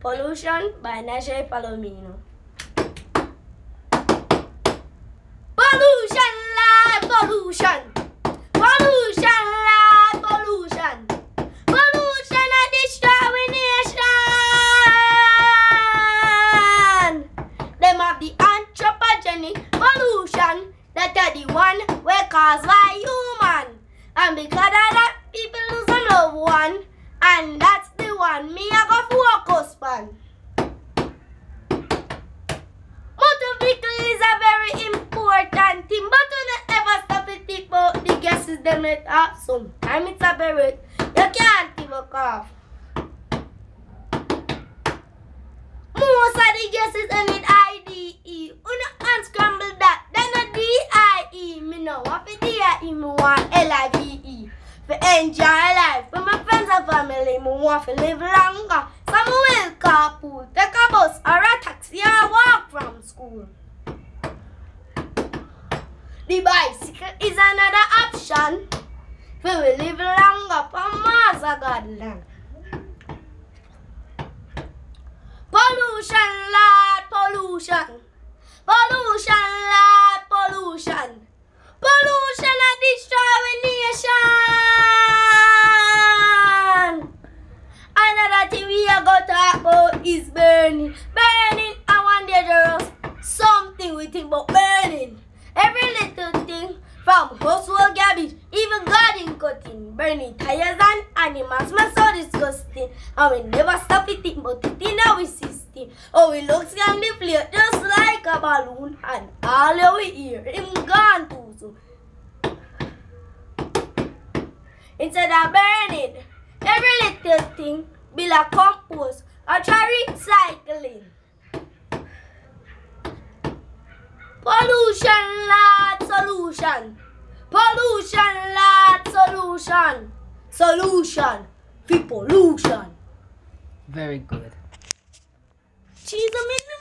Pollution by Najae Palomino. Pollution, light pollution. Pollution, light pollution. Pollution a destroy nation. Them have the anthropogenic pollution that are the one we caused by human. And because of that, people lose a loved one. And that's the one me I go focus on. Motor vehicle is a very important thing, but do not ever stop to think about the let out. Sometimes it's a very, you can't give a cough. Most of the gases in it IDE. Una unscramble that. Then a DIE. Me know what for DIE me want LIVE. For enjoy life. For my friends and family, me want to live longer. Some will carpool, take a bus or a taxi or walk from school. The bicycle is another option. For we live longer Mars of Godland. Pollution, Lord, pollution. Pollution, Lord, pollution. Pollution a destroy nation. Another thing we are going to talk about is. Burning are one dangerous something we think about burning. Every little thing from household garbage, even garden burning tires and animals smell so disgusting. And we never stop eating, but it in our system. Oh, we looks can deflate just like a balloon, and all we hear him gone too soon. Instead of burning, every little thing be like compost or try recycling. Pollution, Lord, solution. Pollution, Lord, solution. Solution for pollution. Very good. Cheese, I'm in the